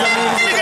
amazing.